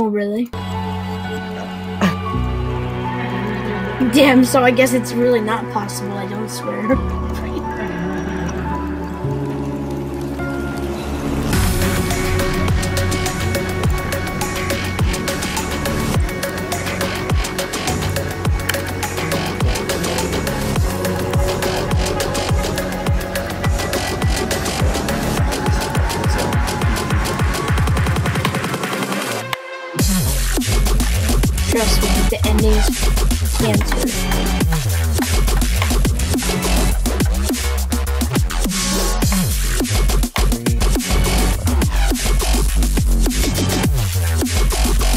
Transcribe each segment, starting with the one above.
Oh, really? Damn, so I guess it's really not possible, I don't swear. Trust me, the ending is cancer.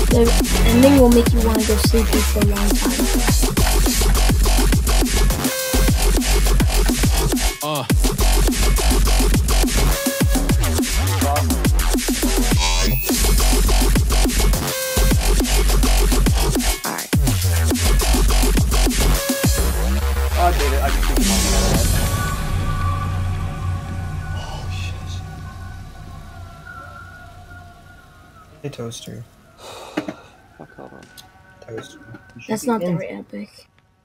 The ending will make you want to go sleepy for a long time. Hey, Toaster. Fuck, hold on. Toaster. That's not in- very epic.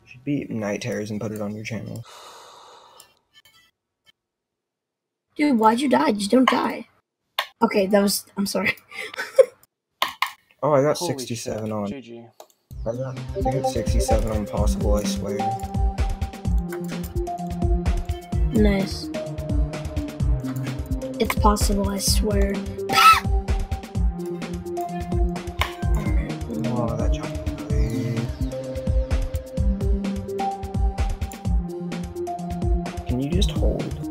You should beat Night Terrors and put it on your channel. Dude, why'd you die? Just don't die. Okay, that was. I'm sorry. Oh, I got Holy 67 shit. on. GG. I got, I got 67 on Possible, I swear. Nice. It's possible, I swear. just hold.